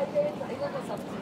ありがとうございます。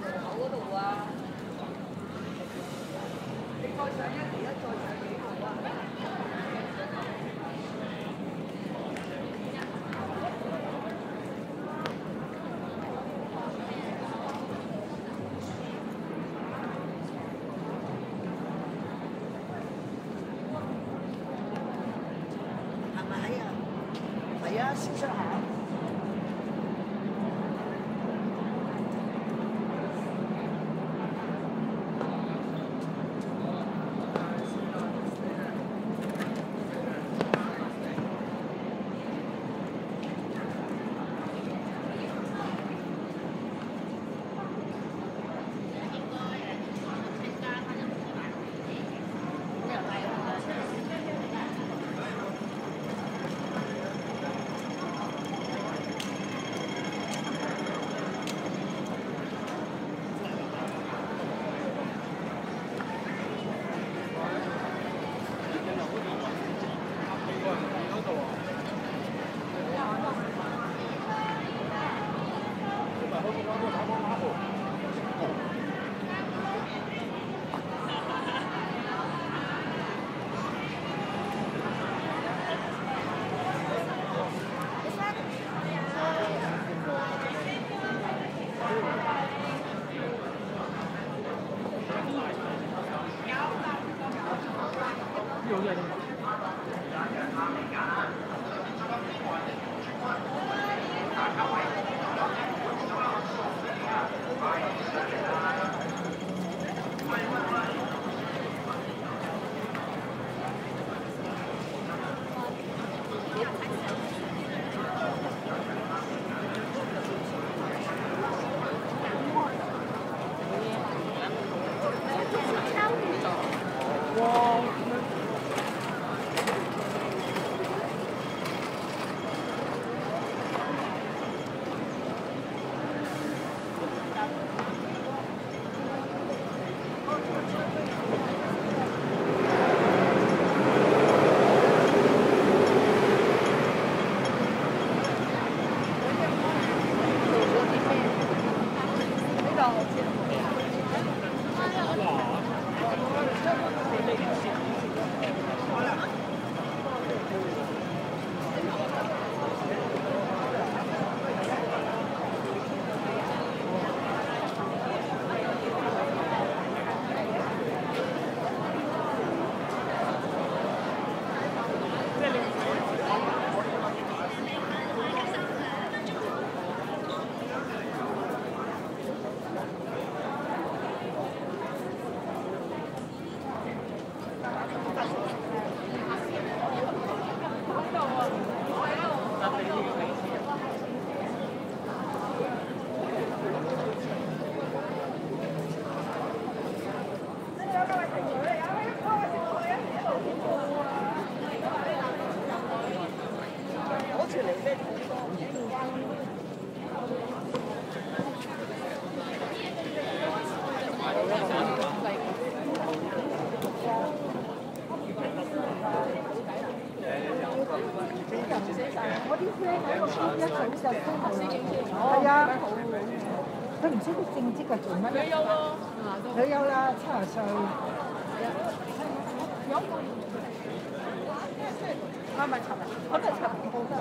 一早就傾好啦。係啊，佢唔知佢正職係做乜。退休咯，退休啦，七十歲。有個係咪陳啊？我都係陳好得。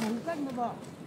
冇根嘅噃。是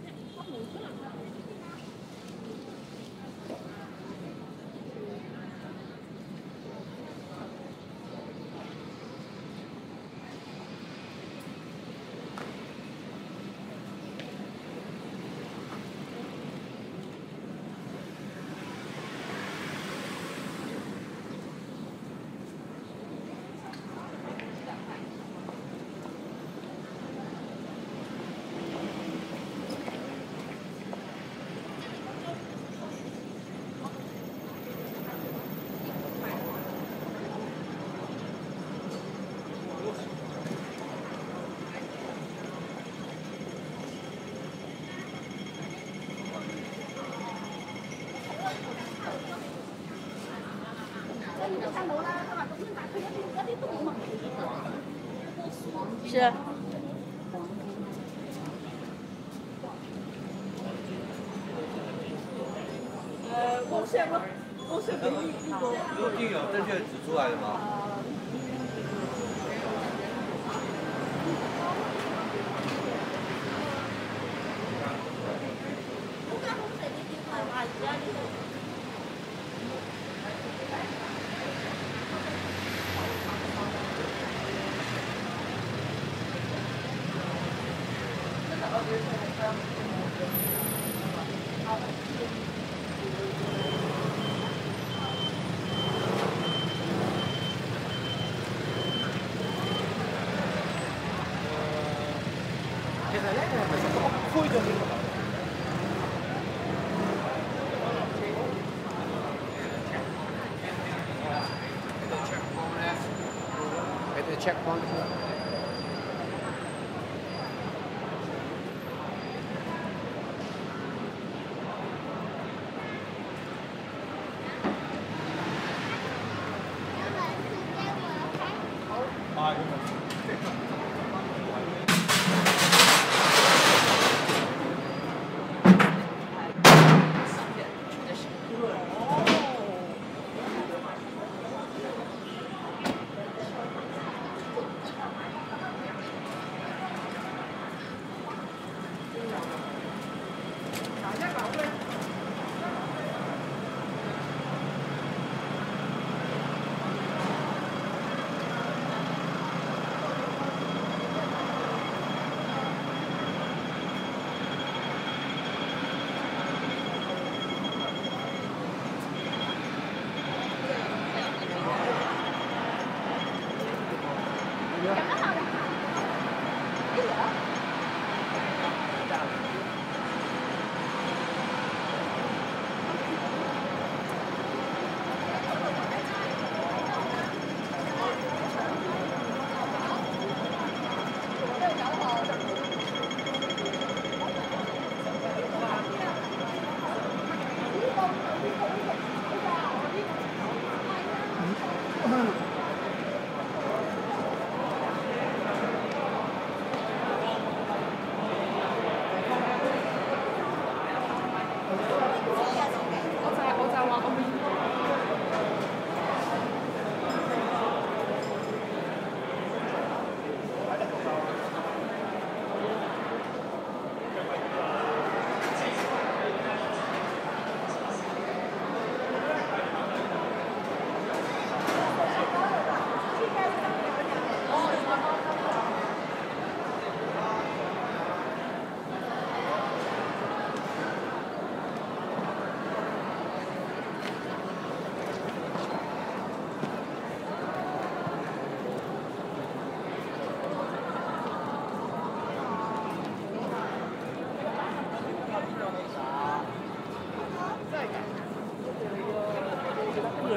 Foi também.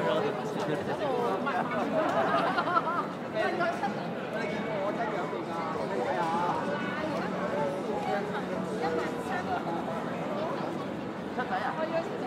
我哋都唔知，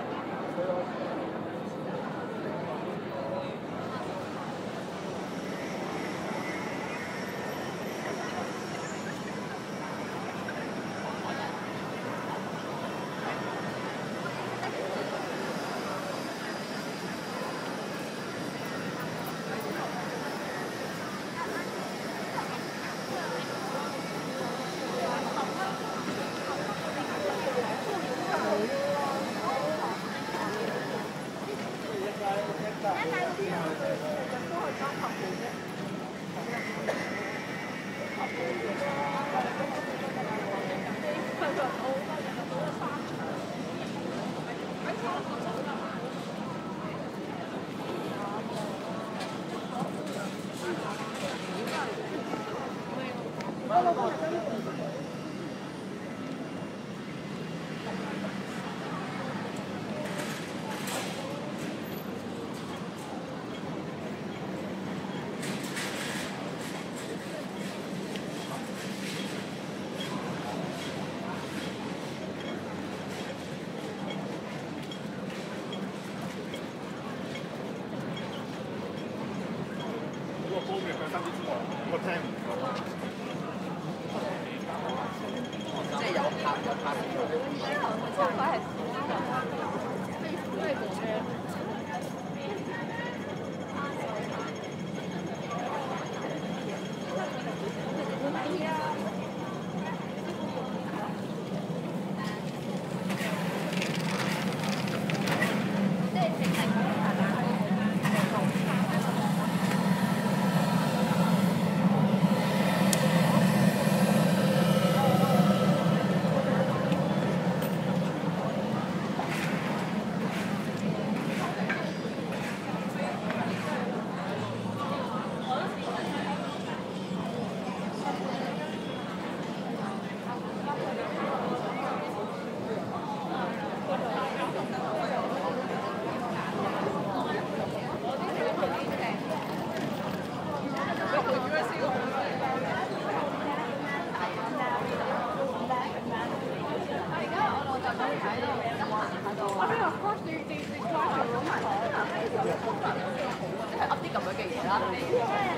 Yeah.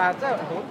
但係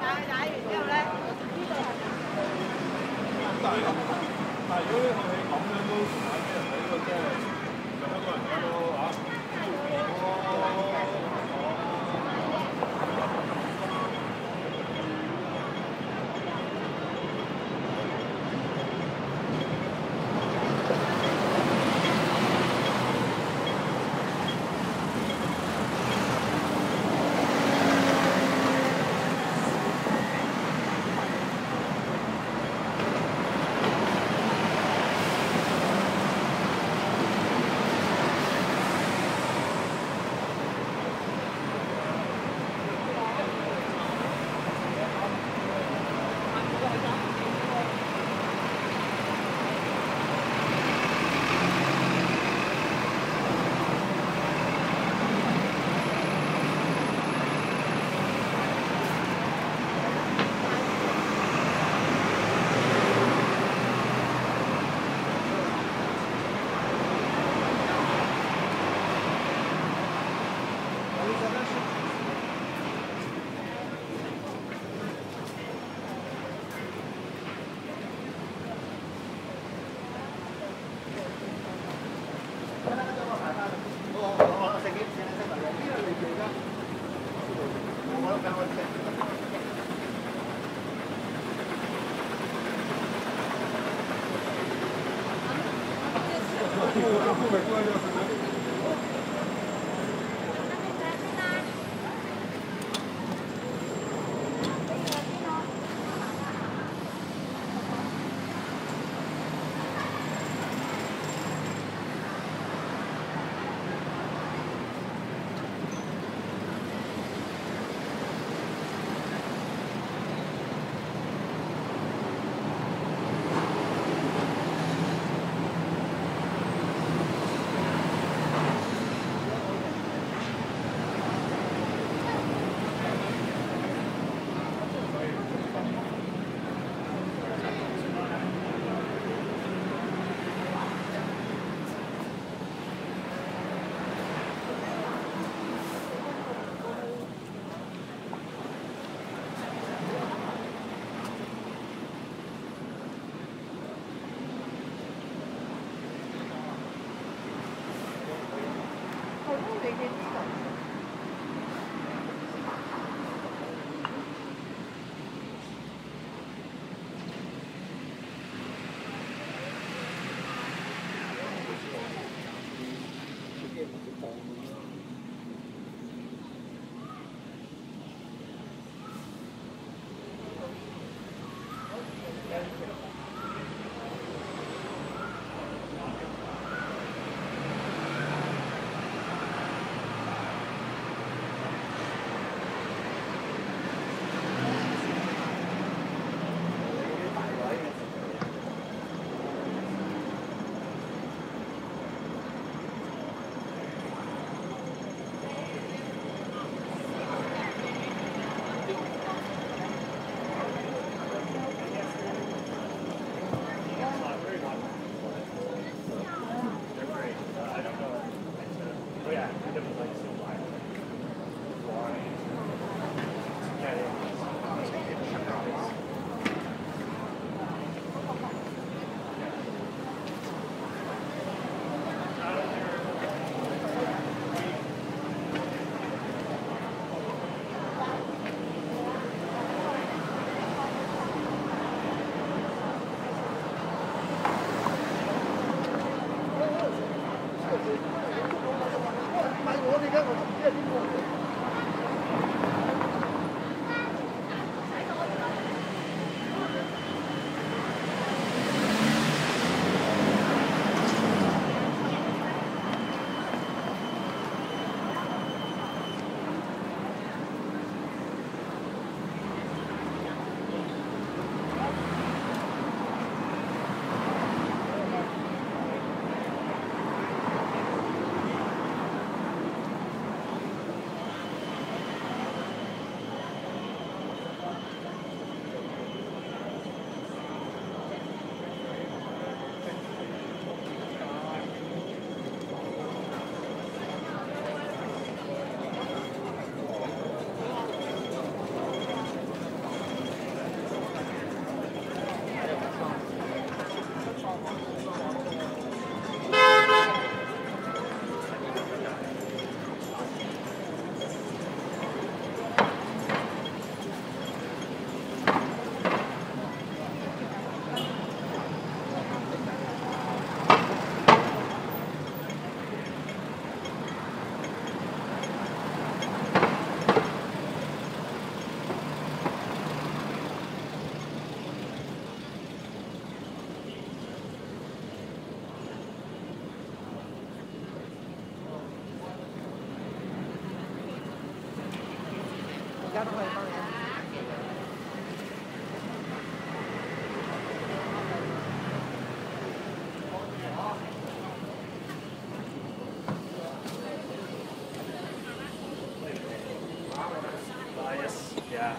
打打完之後咧，但係但係如果 different like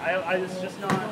I, I was just not.